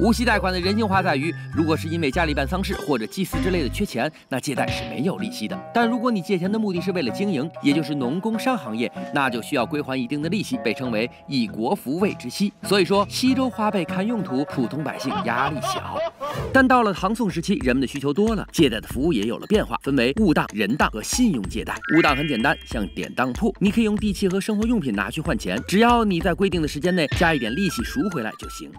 无息贷款的人性化在于，如果是因为家里办丧事或者祭祀之类的缺钱，那借贷是没有利息的。但如果你借钱的目的是为了经营，也就是农工商行业，那就需要归还一定的利息，被称为以国服为之息。所以说，西周花呗看用途，普通百姓压力小。但到了唐宋时期，人们的需求多了，借贷的服务也有了变化，分为物当、人当和信用借贷。物当很简单，像典当铺，你可以用地契和生活用品拿去换钱，只要你在规定的时间内加一点利息赎回来就行。